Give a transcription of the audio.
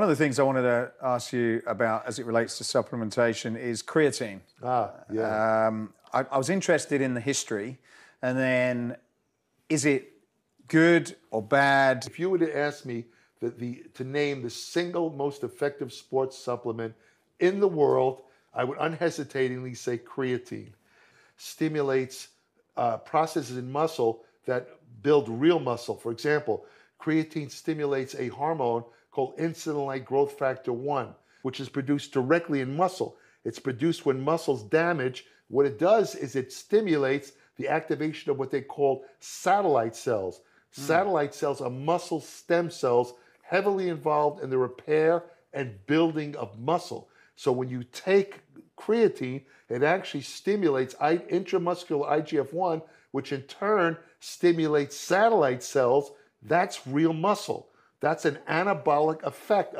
One of the things I wanted to ask you about as it relates to supplementation is creatine. Ah, yeah. Um, I, I was interested in the history, and then is it good or bad? if you were to ask me the, the, to name the single most effective sports supplement in the world, I would unhesitatingly say creatine. Stimulates uh, processes in muscle that build real muscle. For example, creatine stimulates a hormone called insulin-like growth factor 1, which is produced directly in muscle. It's produced when muscles damage. What it does is it stimulates the activation of what they call satellite cells. Hmm. Satellite cells are muscle stem cells heavily involved in the repair and building of muscle. So when you take creatine, it actually stimulates intramuscular IGF 1, which in turn stimulates satellite cells. That's real muscle. That's an anabolic effect,